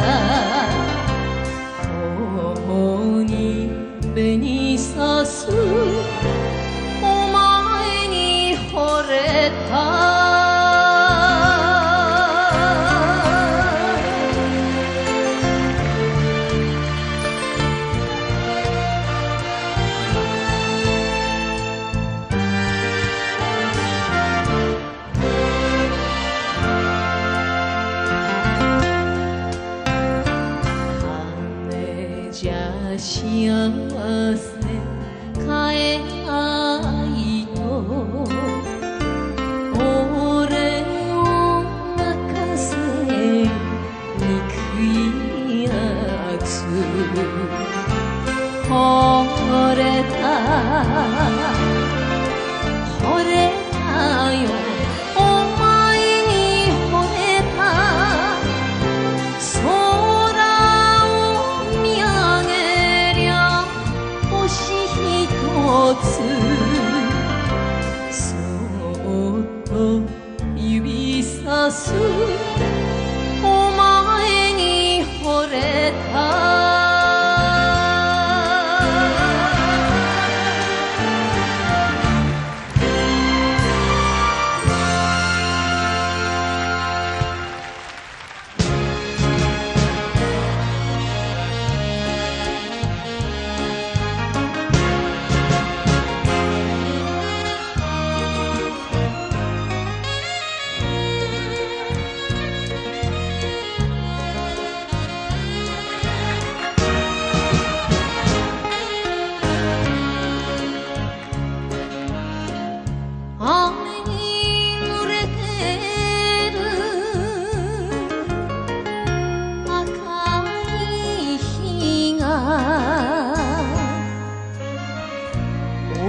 な幸せ買え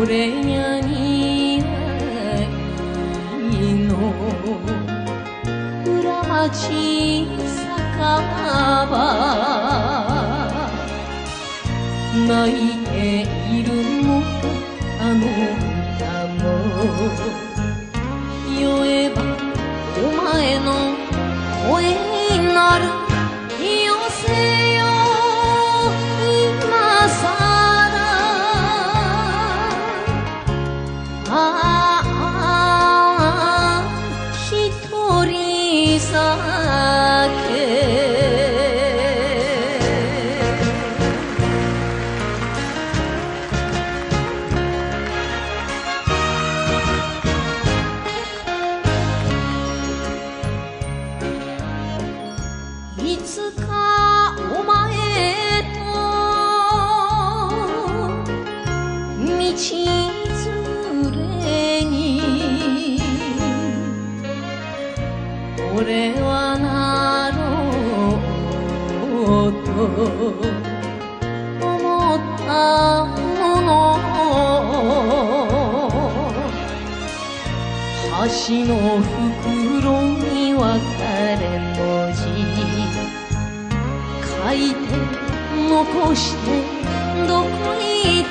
俺にゃ似合いの裏町酒場泣いているのかあの歌も酔えばお前の声になるよせ人俺はなろうと思ったもの橋の袋に別れ文字。書いて残してどこに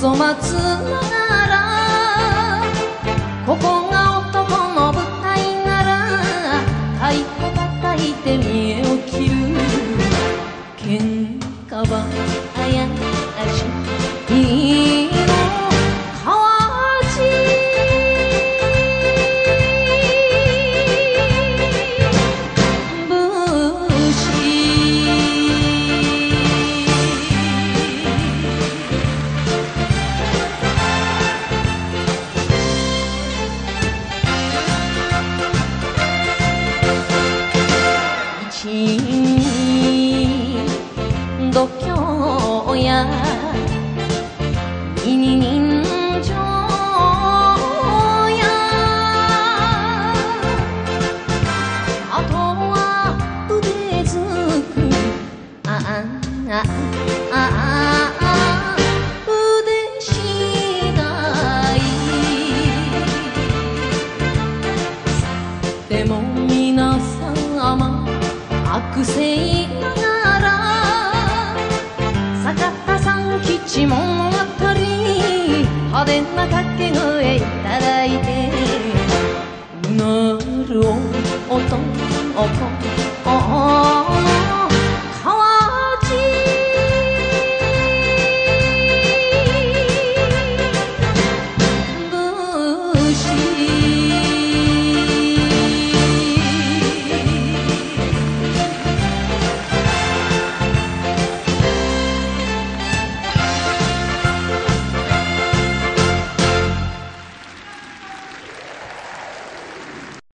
粗末ならここが男の舞台なら太鼓叩いてみよう。一に度胸や二に人情や。あとは腕ずくあああああ腕次第でも皆様悪性ながら坂田さん吉物語派手な掛け声いただいてうなる男